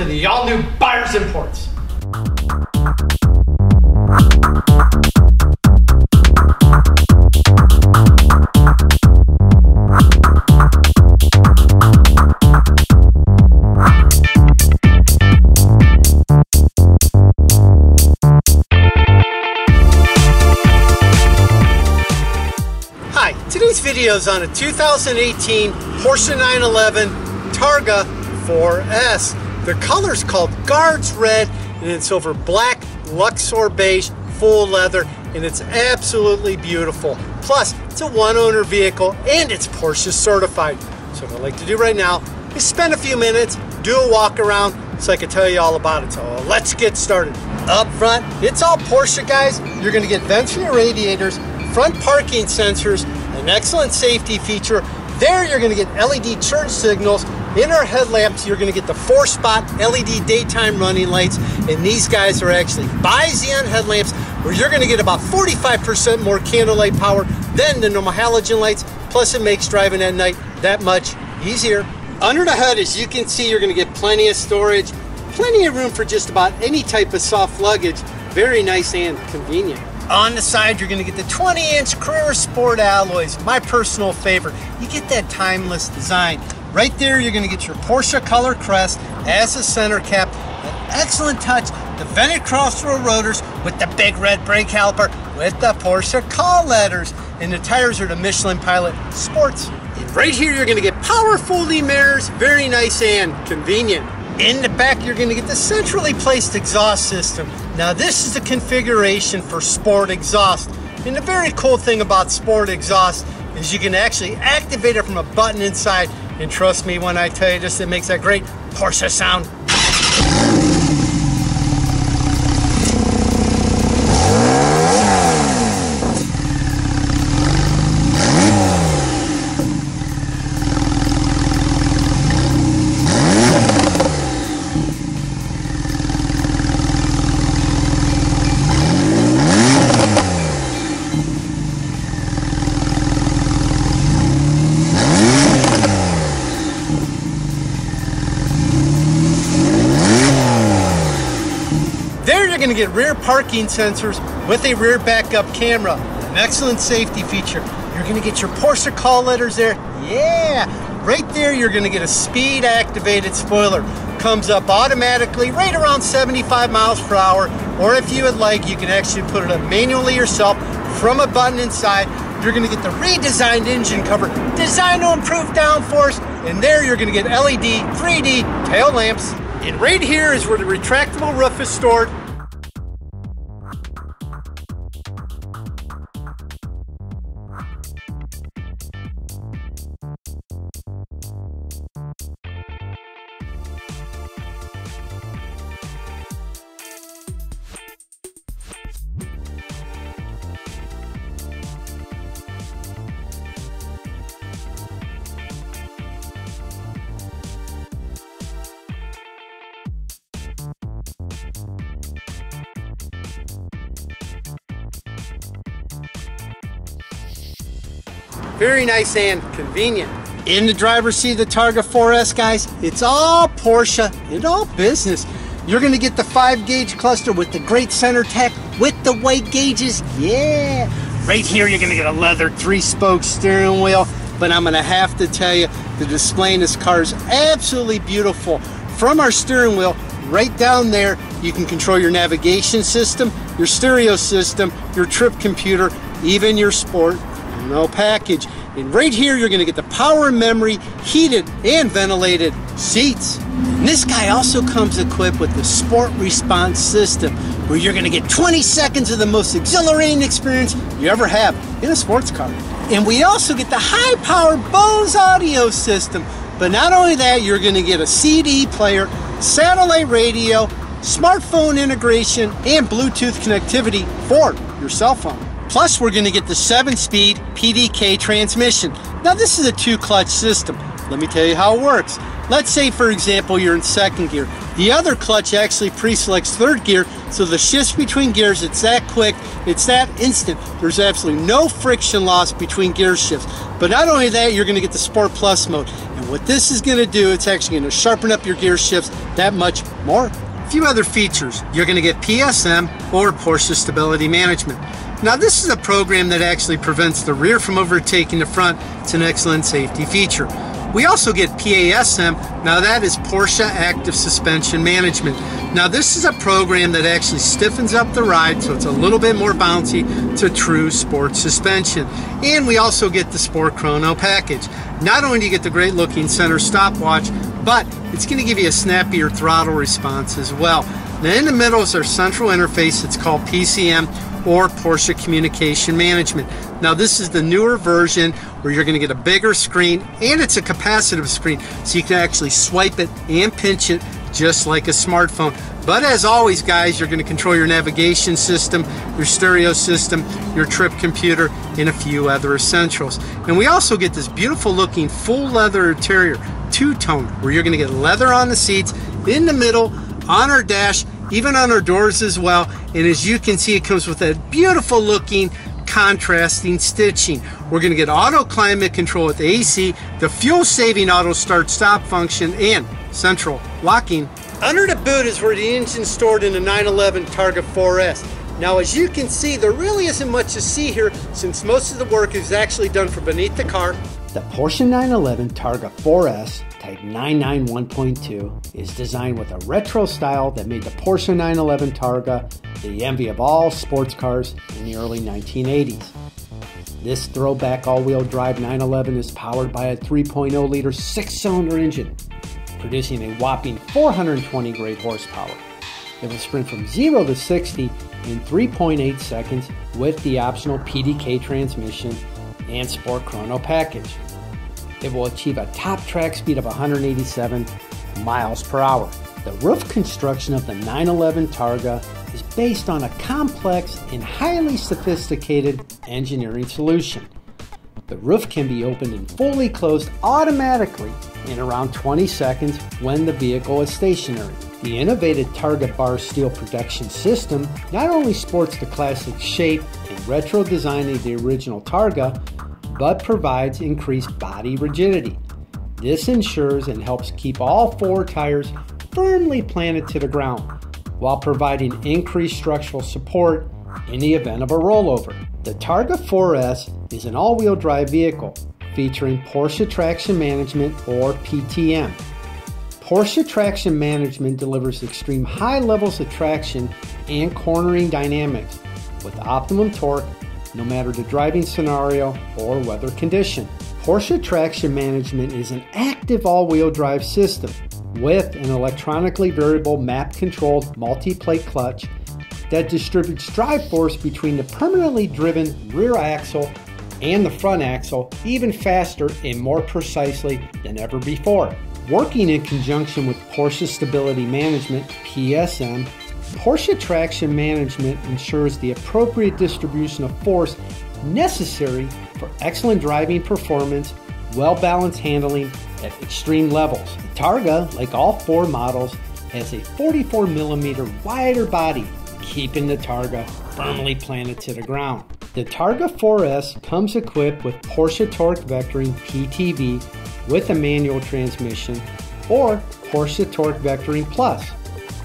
to the all new Byers Imports. Hi, today's video is on a 2018 Porsche 911 Targa 4S. The color's called Guards Red and it's over black Luxor beige full leather and it's absolutely beautiful. Plus, it's a one owner vehicle and it's Porsche certified. So what I'd like to do right now is spend a few minutes, do a walk around so I can tell you all about it. So let's get started. Up front, it's all Porsche guys. You're gonna get vents for your radiators, front parking sensors, an excellent safety feature. There you're gonna get LED turn signals. In our headlamps, you're gonna get the four spot LED daytime running lights. And these guys are actually bi-xenon headlamps where you're gonna get about 45% more candlelight power than the normal halogen lights. Plus it makes driving at night that much easier. Under the hood, as you can see, you're gonna get plenty of storage, plenty of room for just about any type of soft luggage. Very nice and convenient. On the side, you're gonna get the 20 inch Carrera Sport alloys, my personal favorite. You get that timeless design. Right there, you're gonna get your Porsche color crest as a center cap. An excellent touch, the vented cross-drilled rotors with the big red brake caliper with the Porsche call letters. And the tires are the Michelin Pilot Sports. And right here, you're gonna get power folding mirrors, very nice and convenient. In the back, you're gonna get the centrally placed exhaust system. Now this is the configuration for sport exhaust. And the very cool thing about sport exhaust is you can actually activate it from a button inside. And trust me when I tell you this, it makes that great Porsche sound. Rear parking sensors with a rear backup camera. An excellent safety feature. You're gonna get your Porsche call letters there. Yeah, right there you're gonna get a speed activated spoiler. Comes up automatically right around 75 miles per hour. Or if you would like, you can actually put it up manually yourself from a button inside. You're gonna get the redesigned engine cover, designed to improve downforce. And there you're gonna get LED 3D tail lamps. And right here is where the retractable roof is stored. Very nice and convenient. In the driver's seat of the Targa 4S, guys, it's all Porsche, it's all business. You're gonna get the five gauge cluster with the great center tach with the white gauges. Yeah. Right here, you're gonna get a leather three spoke steering wheel. But I'm gonna have to tell you, the display in this car is absolutely beautiful. From our steering wheel, right down there, you can control your navigation system, your stereo system, your trip computer, even your sport no package. And right here, you're gonna get the power and memory, heated and ventilated seats. And this guy also comes equipped with the Sport Response System, where you're gonna get 20 seconds of the most exhilarating experience you ever have in a sports car. And we also get the high power Bose audio system. But not only that, you're gonna get a CD player, satellite radio, smartphone integration, and Bluetooth connectivity for your cell phone. Plus, we're going to get the 7-speed PDK transmission. Now, this is a two-clutch system. Let me tell you how it works. Let's say, for example, you're in second gear. The other clutch actually pre-selects third gear, so the shifts between gears, it's that quick, it's that instant. There's absolutely no friction loss between gear shifts. But not only that, you're going to get the Sport Plus mode. And what this is going to do, it's actually going to sharpen up your gear shifts that much more. A few other features. You're going to get PSM or Porsche Stability Management. Now this is a program that actually prevents the rear from overtaking the front. It's an excellent safety feature. We also get PASM. Now that is Porsche Active Suspension Management. Now this is a program that actually stiffens up the ride so it's a little bit more bouncy to true sport suspension. And we also get the Sport Chrono package. Not only do you get the great looking center stopwatch, but it's going to give you a snappier throttle response as well. Now in the middle is our central interface. It's called PCM or Porsche Communication Management. Now this is the newer version where you're going to get a bigger screen and it's a capacitive screen so you can actually swipe it and pinch it just like a smartphone. But as always guys, you're going to control your navigation system, your stereo system, your trip computer, and a few other essentials. And we also get this beautiful looking full leather interior, two-tone, where you're going to get leather on the seats, in the middle, on our dash, even on our doors as well. And as you can see, it comes with that beautiful looking contrasting stitching. We're going to get auto climate control with AC, the fuel saving auto start stop function, and central locking. Under the boot is where the engine's stored in the 911 Targa 4S. Now as you can see, there really isn't much to see here since most of the work is actually done from beneath the car. The Porsche 911 Targa 4S Type 991.2 is designed with a retro style that made the Porsche 911 Targa the envy of all sports cars in the early 1980s. This throwback all-wheel drive 911 is powered by a 3.0 liter six-cylinder engine, producing a whopping 420 great horsepower. It will sprint from 0 to 60 in 3.8 seconds with the optional PDK transmission and Sport Chrono package. It will achieve a top track speed of 187 miles per hour. The roof construction of the 911 Targa is based on a complex and highly sophisticated engineering solution. The roof can be opened and fully closed automatically in around 20 seconds when the vehicle is stationary. The innovative Targa bar steel protection system not only sports the classic shape retro design of the original Targa, but provides increased body rigidity. This ensures and helps keep all four tires firmly planted to the ground while providing increased structural support in the event of a rollover. The Targa 4S is an all-wheel drive vehicle featuring Porsche Traction Management or PTM. Porsche Traction Management delivers extreme high levels of traction and cornering dynamics with optimum torque no matter the driving scenario or weather condition. Porsche Traction Management is an active all-wheel drive system with an electronically variable map controlled multi-plate clutch that distributes drive force between the permanently driven rear axle and the front axle even faster and more precisely than ever before. Working in conjunction with Porsche Stability Management, PSM, Porsche Traction Management ensures the appropriate distribution of force necessary for excellent driving performance, well balanced handling at extreme levels. The Targa, like all four models, has a 44 millimeter wider body, keeping the Targa firmly planted to the ground. The Targa 4S comes equipped with Porsche Torque Vectoring PTV with a manual transmission or Porsche Torque Vectoring Plus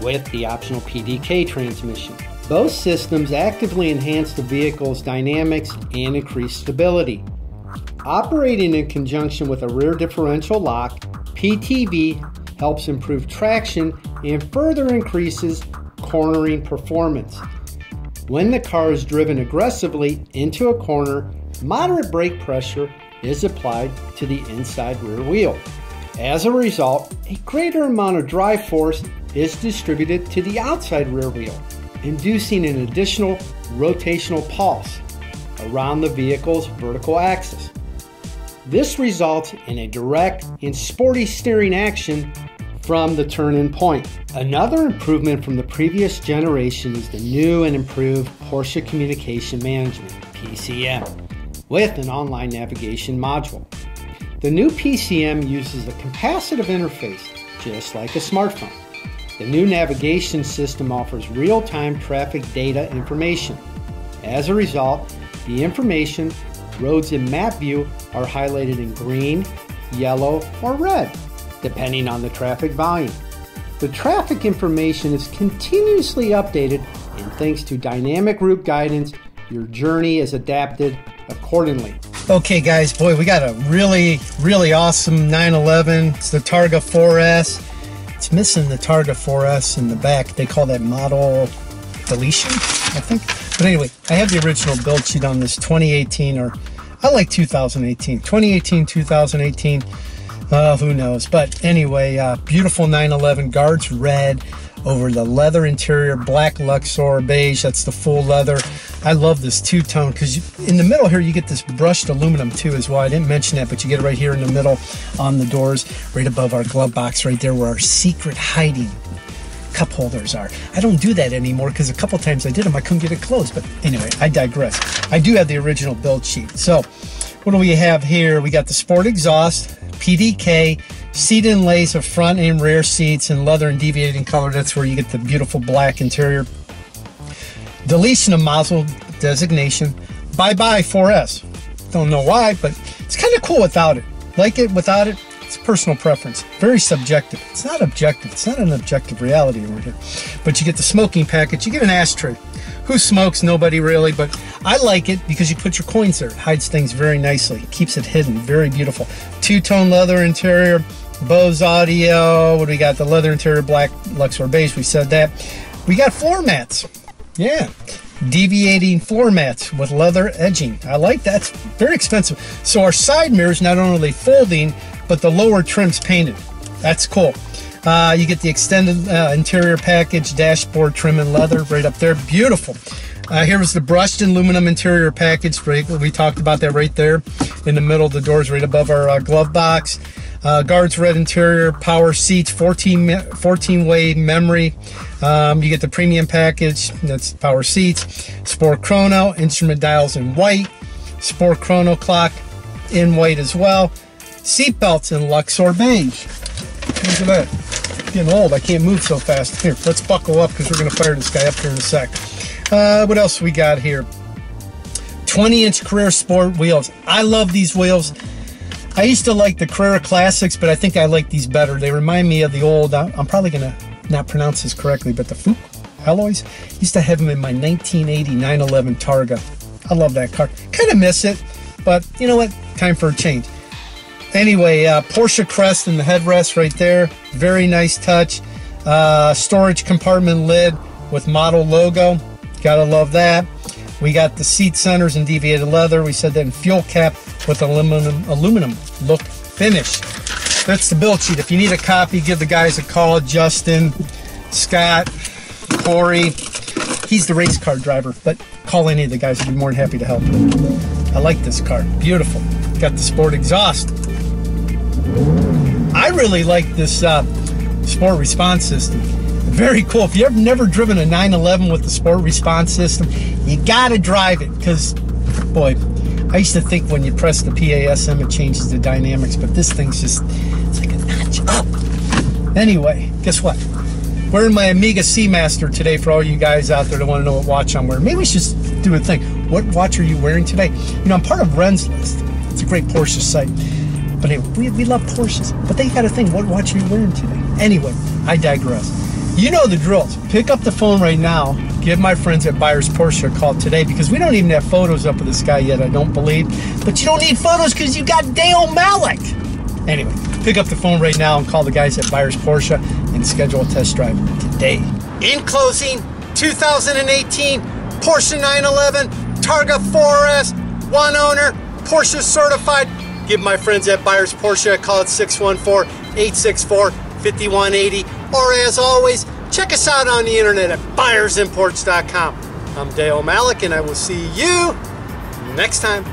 with the optional PDK transmission. Both systems actively enhance the vehicle's dynamics and increase stability. Operating in conjunction with a rear differential lock, PTV helps improve traction and further increases cornering performance. When the car is driven aggressively into a corner, moderate brake pressure is applied to the inside rear wheel. As a result, a greater amount of drive force is distributed to the outside rear wheel, inducing an additional rotational pulse around the vehicle's vertical axis. This results in a direct and sporty steering action from the turn-in point. Another improvement from the previous generation is the new and improved Porsche Communication Management, PCM, with an online navigation module. The new PCM uses a capacitive interface, just like a smartphone. The new navigation system offers real-time traffic data information. As a result, the information, roads in map view are highlighted in green, yellow, or red, depending on the traffic volume. The traffic information is continuously updated, and thanks to dynamic route guidance, your journey is adapted accordingly. Okay, guys, boy, we got a really, really awesome 911. It's the Targa 4S. It's missing the Targa 4S in the back. They call that model deletion, I think. But anyway, I have the original build sheet on this 2018 or I like 2018. 2018, 2018. Uh, who knows? But anyway, uh, beautiful 911 guards red over the leather interior, black Luxor beige. That's the full leather. I love this two-tone because in the middle here you get this brushed aluminum too as well. I didn't mention that, but you get it right here in the middle on the doors, right above our glove box right there where our secret hiding cup holders are. I don't do that anymore because a couple times I did them, I couldn't get it closed. But anyway, I digress. I do have the original build sheet. So what do we have here? We got the sport exhaust, PDK, seat inlays of front and rear seats in leather and deviating color. That's where you get the beautiful black interior. Deletion of muzzle designation. Bye-bye 4S. Don't know why, but it's kind of cool without it. Like it without it, it's personal preference. Very subjective. It's not objective. It's not an objective reality over here. But you get the smoking package. You get an ashtray. Who smokes? Nobody really. But I like it because you put your coins there. It hides things very nicely. Keeps it hidden. Very beautiful. Two-tone leather interior. Bose audio. What do we got? The leather interior, black Luxor beige. We said that. We got floor mats. Yeah deviating floor mats with leather edging. I like that. Very expensive. So our side mirrors not only folding, but the lower trim's painted. That's cool. Uh, you get the extended uh, interior package, dashboard trim and leather right up there. Beautiful. Uh, here was the brushed aluminum interior package. Right, we talked about that right there in the middle of the doors, right above our uh, glove box. Uh, guards red interior, power seats, 14, 14 way memory. Um, you get the premium package, that's power seats. Sport chrono, instrument dials in white. Sport chrono clock in white as well. Seat belts in Luxor beige. Look at that. Getting old. I can't move so fast. Here, let's buckle up because we're going to fire this guy up here in a sec. Uh, what else we got here? 20 inch Carrera Sport wheels. I love these wheels. I used to like the Carrera Classics, but I think I like these better. They remind me of the old, I'm probably going to not pronounce this correctly, but the Fuchs alloys. Used to have them in my 1980 911 Targa. I love that car. Kind of miss it, but you know what? Time for a change. Anyway, uh, Porsche crest and the headrest right there. Very nice touch. Uh, storage compartment lid with model logo. Gotta love that. We got the seat centers in deviated leather. We said that in fuel cap with aluminum aluminum look finish. That's the build sheet. If you need a copy, give the guys a call. Justin, Scott, Corey. He's the race car driver, but call any of the guys. I'd be more than happy to help. I like this car. Beautiful. Got the sport exhaust. I really like this uh, sport response system. Very cool. If you've never driven a 911 with the sport response system, you gotta drive it because, boy, I used to think when you press the PASM it changes the dynamics, but this thing's just, it's like a notch up. Anyway, guess what? Wearing my Omega Seamaster today for all you guys out there that want to know what watch I'm wearing. Maybe we should do a thing. What watch are you wearing today? You know, I'm part of Rennlist. It's a great Porsche site. But anyway, we, we love Porsches. But they got a thing. What watch are you wearing today? Anyway, I digress. You know the drills. Pick up the phone right now. Give my friends at Byers Porsche a call today because we don't even have photos up of this guy yet, I don't believe. But you don't need photos because you got Dale Malik. Anyway, pick up the phone right now and call the guys at Byers Porsche and schedule a test drive today. In closing, 2018 Porsche 911 Targa 4S, one owner, Porsche certified Give my friends at Byers Porsche a call at 614 864 5180. Or as always, check us out on the internet at byersimports.com. I'm Dale Malik, and I will see you next time.